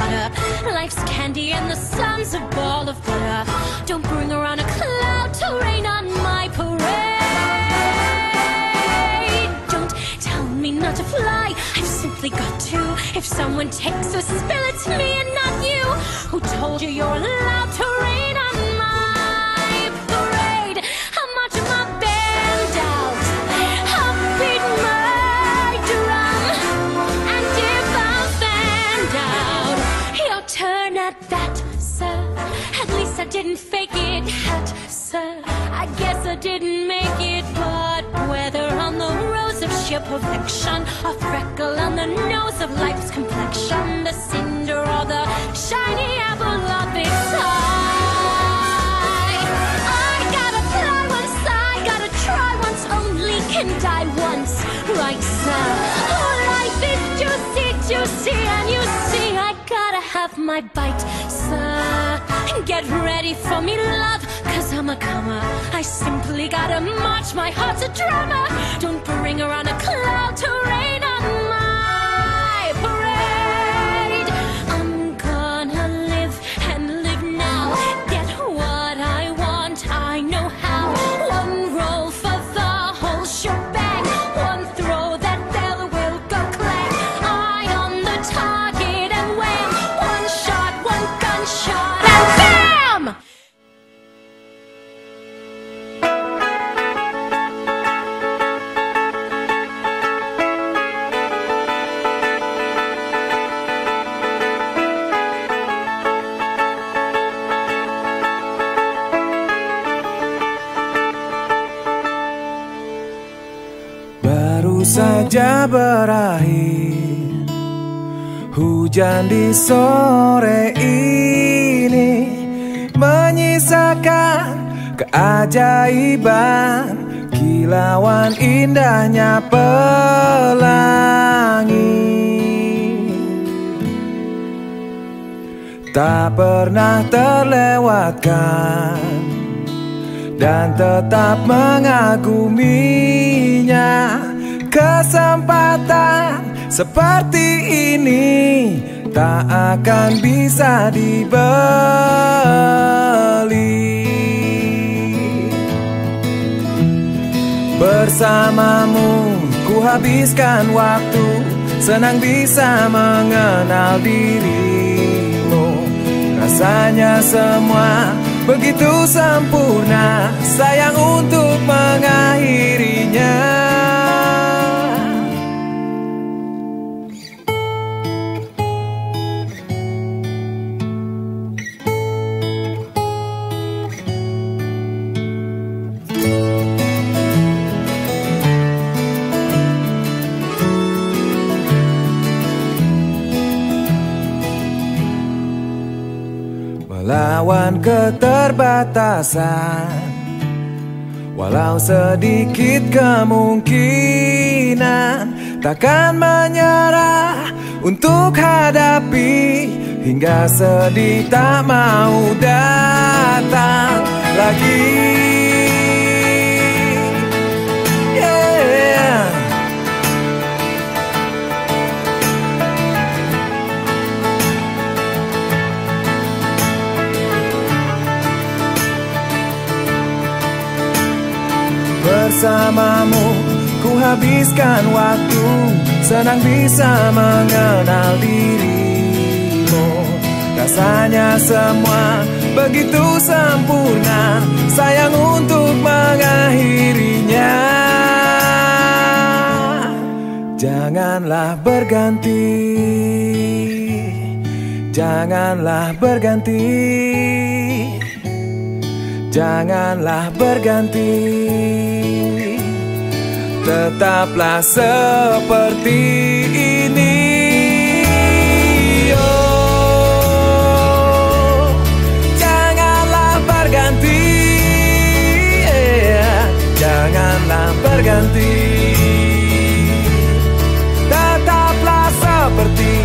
cutter. Life's candy and the sun's a ball of butter. Don't bring around a cloud to rain on my parade. Don't tell me not to fly. I've simply got to. If someone takes a spill, it's me and not you. Who told you you're allowed to sheer perfection, a freckle on the nose of life's complexion, the cinder or the shiny apple of its eye. I gotta fly once, I gotta try once, only can die once, right, sir? Oh, life is juicy, juicy, and you see, I gotta have my bite, sir. Get ready for me, love, cause I'm a comer. I simply gotta march, my heart's a drama. Don't bring around a cloud to rain saja berakhir. Hujan di sore ini Menyisakan keajaiban. Kilauan indahnya pelangi. Tak pernah terlewatkan dan tetap mengaguminya kesempatan seperti ini tak akan bisa dibeli. Bersamamu ku habiskan waktu senang bisa mengenal dirimu. Rasanya semua begitu sempurna sayang untuk mengakhirinya Melawan keterbatasan. Walau sedikit kemungkinan Takkan menyerah untuk hadapi Hingga sedih tak mau datang lagi Bersamamu. Ku habiskan waktu Senang bisa mengenal dirimu. Rasanya semua begitu sempurna Sayang untuk mengakhirinya. Janganlah berganti. Janganlah berganti. Janganlah berganti tetaplah seperti ini. Oh, janganlah berganti. Yeah, janganlah berganti. Tetaplah seperti